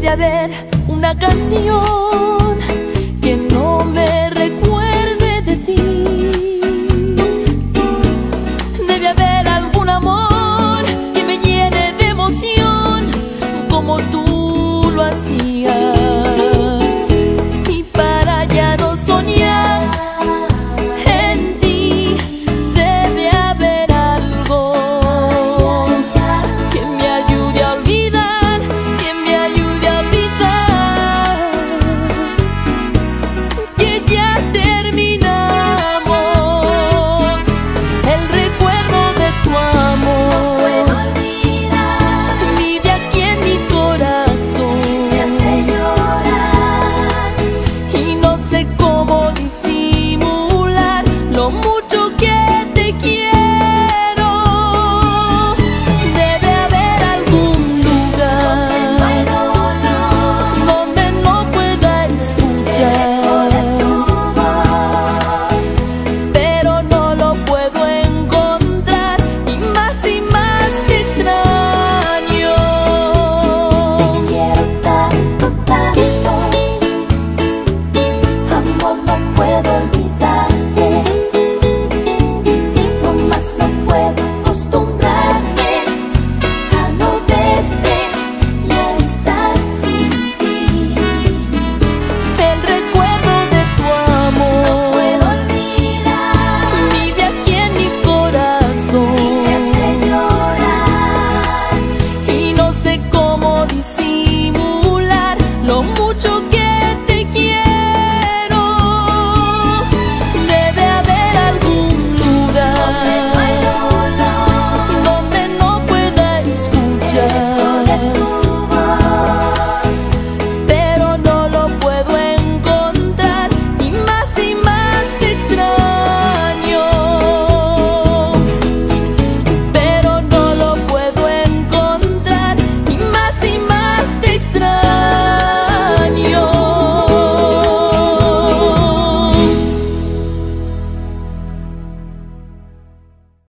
debe haber una canción que no me